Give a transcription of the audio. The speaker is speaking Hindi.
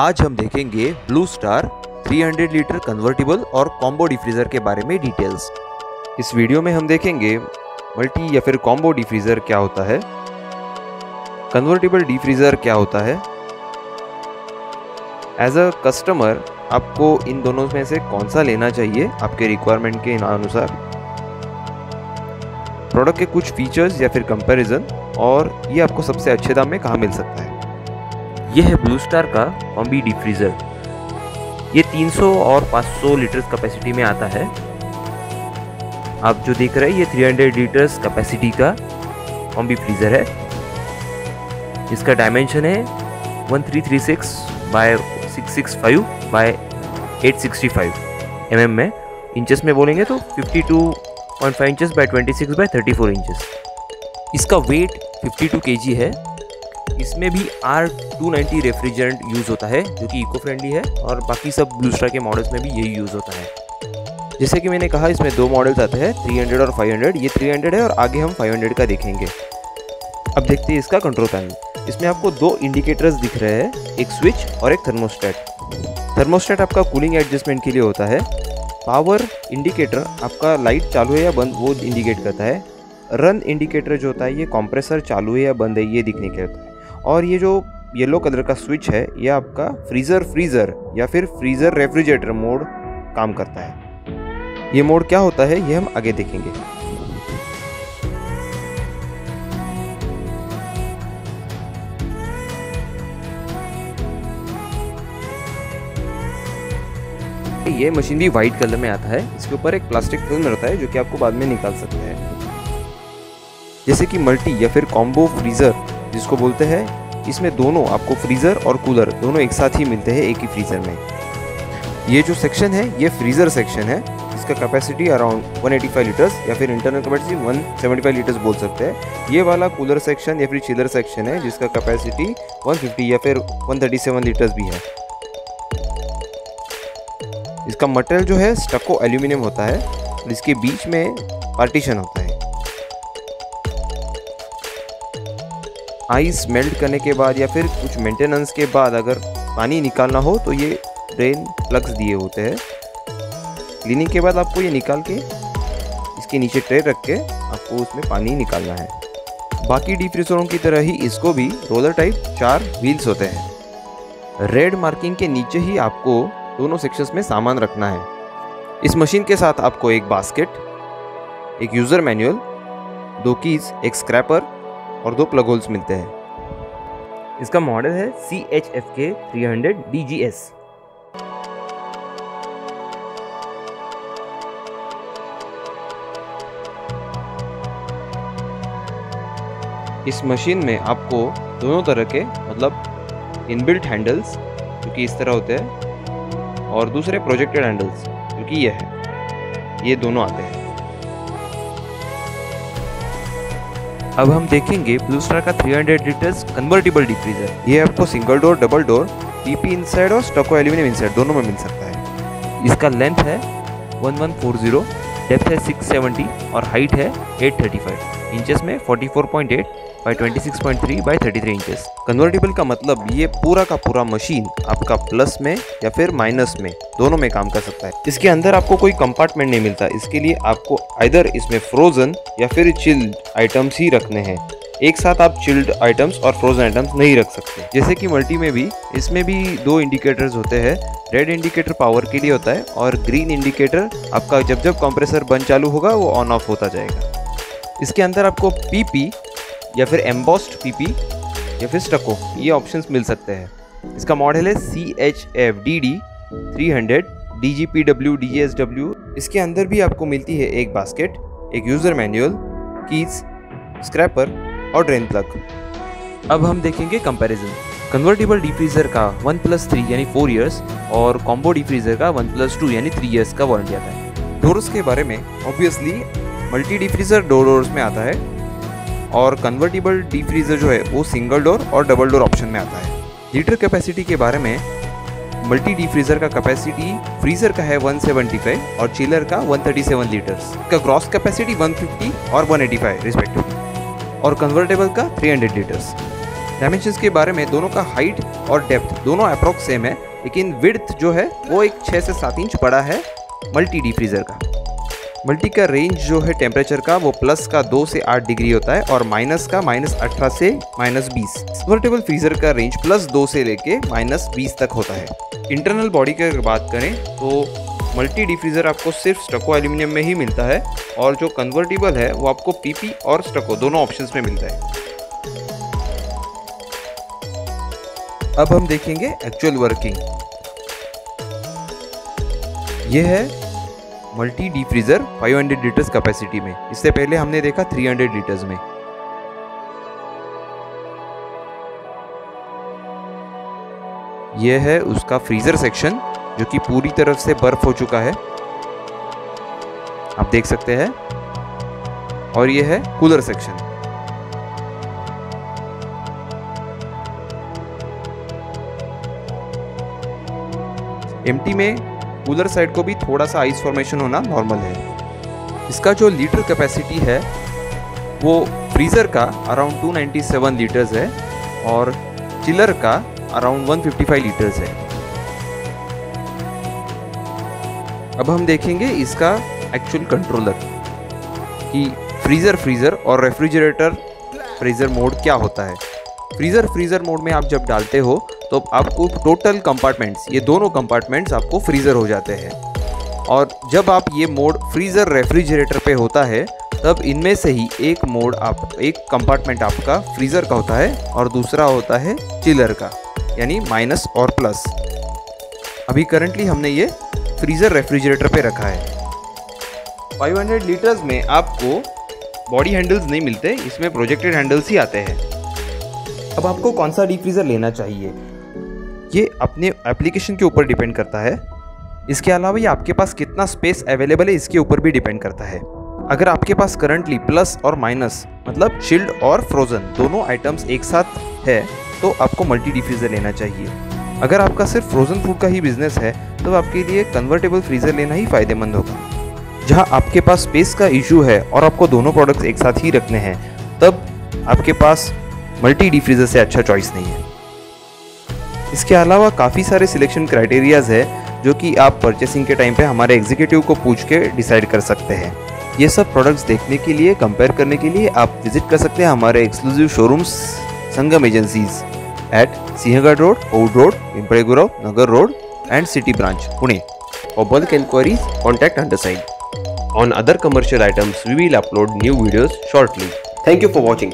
आज हम देखेंगे ब्लू स्टार 300 लीटर कन्वर्टेबल और कॉम्बो डिफ्रीज़र के बारे में डिटेल्स इस वीडियो में हम देखेंगे मल्टी या फिर कॉम्बो डिफ्रीज़र क्या होता है कन्वर्टेबल डिफ्रीज़र क्या होता है. एज अ कस्टमर आपको इन दोनों में से कौन सा लेना चाहिए आपके रिक्वायरमेंट के अनुसार? प्रोडक्ट के कुछ फीचर्स या फिर कंपैरिजन और ये आपको सबसे अच्छे दाम में कहाँ मिल सकता है? यह है ब्लू स्टार का कॉम्बी डिफ्रीज़र ये 300 और 500 लीटर्स कैपेसिटी में आता है। आप जो देख रहे हैं, ये 300 लीटर्स कैपेसिटी का कॉम्बी फ्रीज़र है। इसका डायमेंशन है 1336 बाय 665 बाय 865 एम mm में। इंचेस में बोलेंगे तो 52.5 इंचेस बाय 26 बाय 34 इंचेस इसका वेट 52 केजी है। इसमें भी R two ninety refrigerant use होता है, जो कि इको फ्रेंडली है, और बाकी सब ब्लू स्टार के मॉडल्स में भी यही यूज़ होता है। जैसे कि मैंने कहा, इसमें दो मॉडल्स आते हैं 300 और 500 ये 300 है और आगे हम 500 का देखेंगे। अब देखते हैं इसका कंट्रोल पैनल इसमें आपको दो इंडिकेटर्स दिख रहे हैं, एक स्विच और एक थर्मोस्टेट थर्मोस्टेट आपका कूलिंग एडजस्टमेंट के लिए होता है। पावर इंडिकेटर आपका लाइट चालू है या बंद, वो इंडिकेट करता है। रन इंडिकेटर जो होता है, ये कंप्रेसर चालू है या बंद है, ये दिखने के होता है और ये जो येलो कलर का स्विच है, ये आपका फ्रीज़र फ्रीज़र या फिर फ्रीज़र रेफ्रिजरेटर मोड काम करता है। ये मोड क्या होता है, ये हम आगे देखेंगे। ये मशीन भी वाइट कलर में आता है, इसके ऊपर एक प्लास्टिक फ़िल्म रहता है जो कि आपको बाद में निकाल सकते हैं। जैसे कि मल्टी या फिर कॉम्बो फ्रीज़र जिसको बोलते हैं, इसमें दोनों आपको फ्रीज़र और कूलर दोनों एक साथ ही मिलते हैं एक ही फ्रीज़र में। ये जो सेक्शन है, ये फ्रीज़र सेक्शन है। इसका कैपेसिटी अराउंड 185 लीटर्स या फिर इंटरनल कैपेसिटी 175 लीटर्स बोल सकते हैं। ये वाला कूलर सेक्शन या फिर चिलर सेक्शन है, जिसका कैपेसिटी 150 या फिर 137 लीटर्स भी है। इसका मटेरियल जो है स्टको एल्यूमिनियम होता है और इसके बीच में पार्टीशन होता है। आइस मेल्ट करने के बाद या फिर कुछ मेंटेनेंस के बाद अगर पानी निकालना हो तो ये ड्रेन प्लग्स दिए होते हैं। क्लीनिंग के बाद आपको ये निकाल के इसके नीचे ट्रे रख के आपको उसमें पानी निकालना है। बाकी डिफ्रीजरों की तरह ही इसको भी रोलर टाइप चार व्हील्स होते हैं। रेड मार्किंग के नीचे ही आपको दोनों सेक्शंस में सामान रखना है। इस मशीन के साथ आपको एक बास्केट, एक यूज़र मैनुअल दो कीज, एक स्क्रैपर और दो प्लग होल्स मिलते हैं। इसका मॉडल है C H F K three hundred D G S इस मशीन में आपको दोनों तरह के मतलब इनबिल्ट हैंडल्स जो कि इस तरह होते हैं और दूसरे प्रोजेक्टेड हैंडल्स जो कि ये है। ये दोनों आते हैं। अब हम देखेंगे ब्लू स्टार का 300 हंड्रेड लीटर्स कन्वर्टेबल डिफ्रीजर ये आपको single door double door TP inside और स्टोको एल्यूमिनियम इनसाइड दोनों में मिल सकता है। इसका लेंथ है 1140 डेप्थ है 670 और हाइट है 835 इंचेस में 44.8 बाई 26.3 बाई 33 इंचेस कन्वर्टेबल का मतलब ये पूरा का पूरा मशीन आपका प्लस में या फिर माइनस में, दोनों में काम कर सकता है। इसके अंदर आपको कोई कंपार्टमेंट नहीं मिलता। इसके लिए आपको इधर इसमें फ्रोजन या फिर चिल्ड आइटम्स ही रखने हैं। एक साथ आप चिल्ड आइटम्स और फ्रोजन आइटम्स नहीं रख सकते। जैसे कि मल्टी में भी, इसमें भी दो इंडिकेटर्स होते हैं। रेड इंडिकेटर पावर के लिए होता है और ग्रीन इंडिकेटर आपका जब जब कंप्रेसर बंद चालू होगा, वो ऑन ऑफ़ होता जाएगा। इसके अंदर आपको पीपी या फिर एम्बॉस्ड पीपी या फिर स्टको ये ऑप्शंस मिल सकते हैं। इसका मॉडल है C H F D D three hundred D G P W D S W इसके अंदर भी आपको मिलती है एक बास्केट एक यूज़र मैनुअल कीज स्क्रैपर और ड्रेन प्लग अब हम देखेंगे कंपैरिजन कन्वर्टेबल डिफ्रीजर का वन प्लस थ्री यानी फोर ईयर्स और कॉम्बो डिफ्रीजर का वन प्लस टू यानी थ्री ईयर्स का वारंटी आता है। डोरस के बारे में ऑब्वियसली मल्टी डो डोर्स में आता है। और कन्वर्टिबल डी फ्रीज़र जो है, वो सिंगल डोर और डबल डोर ऑप्शन में आता है। लीटर कैपेसिटी के बारे में मल्टी डी फ्रीज़र का कैपेसिटी फ्रीज़र का है 175 और चिलर का 137 लीटर्स का ग्रॉस कैपेसिटी 150 और 185 रिस्पेक्टिवली और कन्वर्टेबल का 300 लीटर्स डायमेंशन के बारे में दोनों का हाइट और डेप्थ दोनों अप्रोक्स सेम है, लेकिन विड्थ जो है, वो एक 6 से 7 इंच बड़ा है मल्टी डी फ्रीज़र का। मल्टी का रेंज जो है टेम्परेचर का, वो प्लस का दो से आठ डिग्री होता है और माइनस का माइनस अठारह से माइनस बीस। कन्वर्टेबल फ्रीजर का रेंज प्लस दो से लेके माइनस बीस तक होता है। इंटरनल बॉडी की अगर बात करें तो मल्टी डिफ्रीज़र आपको सिर्फ़ स्टको एल्यूमिनियम में ही मिलता है और जो कन्वर्टेबल है, वो आपको पीपी और स्टको दोनों ऑप्शंस में मिलता है। अब हम देखेंगे एक्चुअल वर्किंग यह है multi deep freezer 500 litres capacity में। इससे पहले हमने देखा 300 लीटर्स में। यह है उसका फ्रीजर सेक्शन जो कि पूरी तरफ़ से बर्फ़ हो चुका है। आप देख सकते हैं। और यह है कूलर सेक्शन एमटी में कूलर साइड को भी थोड़ा सा आइस फॉर्मेशन होना नॉर्मल है। इसका जो लीटर कैपेसिटी है, वो फ्रीज़र का अराउंड 297 लीटर्स है और चिलर का अराउंड 155 लीटर्स है। अब हम देखेंगे इसका एक्चुअल कंट्रोलर कि फ्रीज़र फ्रीज़र और रेफ्रिजरेटर फ्रीज़र मोड क्या होता है। फ्रीज़र फ्रीज़र मोड में आप जब डालते हो तो आपको टोटल कंपार्टमेंट्स ये दोनों कंपार्टमेंट्स आपको फ्रीज़र हो जाते हैं। और जब आप ये मोड फ्रीज़र रेफ्रिजरेटर पे होता है, तब इनमें से ही एक मोड आप, एक कंपार्टमेंट आपका फ्रीज़र का होता है और दूसरा होता है चिलर का, यानी माइनस और प्लस अभी करंटली हमने ये फ्रीज़र रेफ्रिजरेटर पे रखा है। 500 लीटर्स में आपको बॉडी हैंडल्स नहीं मिलते, इसमें प्रोजेक्टेड हैंडल्स ही आते हैं। अब आपको कौन सा डीप फ्रीज़र लेना चाहिए? ये अपने एप्लीकेशन के ऊपर डिपेंड करता है। इसके अलावा ये आपके पास कितना स्पेस अवेलेबल है, इसके ऊपर भी डिपेंड करता है। अगर आपके पास करंटली प्लस और माइनस मतलब चिल्ड और फ्रोज़न दोनों आइटम्स एक साथ है तो आपको मल्टी डिफ्रीज़र लेना चाहिए। अगर आपका सिर्फ़ फ्रोज़न फ़ूड का ही बिज़नेस है तो आपके लिए कन्वर्टेबल फ्रीज़र लेना ही फ़ायदेमंद होगा। जहाँ आपके पास स्पेस का इशू है और आपको दोनों प्रोडक्ट्स एक साथ ही रखने हैं, तब आपके पास मल्टी डिफ्रीज़र से अच्छा चॉइस नहीं है। इसके अलावा काफ़ी सारे सिलेक्शन क्राइटेरियाज है जो कि आप परचेसिंग के टाइम पे हमारे एग्जीक्यूटिव को पूछ के डिसाइड कर सकते हैं ये सब प्रोडक्ट्स देखने के लिए कंपेयर करने के लिए आप विज़िट कर सकते हैं हमारे exclusive showrooms Sangam agencies at Sinhagad road Aundh road Pimple Gurav Nagar road and city branch Pune For bulk inquiries, contact underside. On other commercial items, we will upload new videos shortly. Thank you for watching.